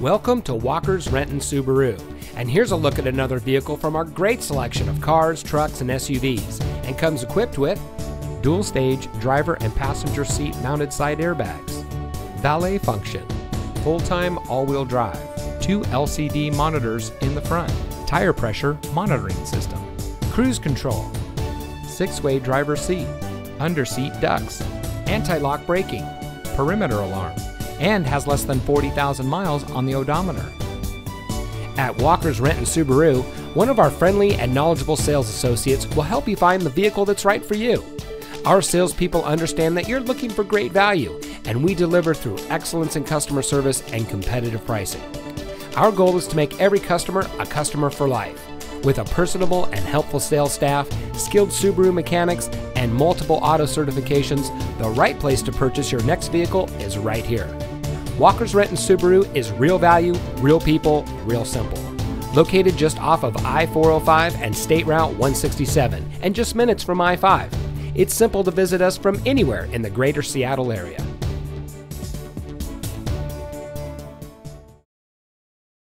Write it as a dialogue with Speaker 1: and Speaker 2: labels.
Speaker 1: Welcome to Walker's Renton Subaru. And here's a look at another vehicle from our great selection of cars, trucks, and SUVs. And comes equipped with dual stage driver and passenger seat mounted side airbags, valet function, full time all wheel drive, two LCD monitors in the front, tire pressure monitoring system, cruise control, six way driver seat, under seat ducts, anti lock braking, perimeter alarm and has less than 40,000 miles on the odometer. At Walker's Renton Subaru, one of our friendly and knowledgeable sales associates will help you find the vehicle that's right for you. Our salespeople understand that you're looking for great value, and we deliver through excellence in customer service and competitive pricing. Our goal is to make every customer a customer for life. With a personable and helpful sales staff, skilled Subaru mechanics, and multiple auto certifications, the right place to purchase your next vehicle is right here. Walker's Renton Subaru is real value, real people, real simple. Located just off of I 405 and State Route 167, and just minutes from I 5. It's simple to visit us from anywhere in the greater Seattle area.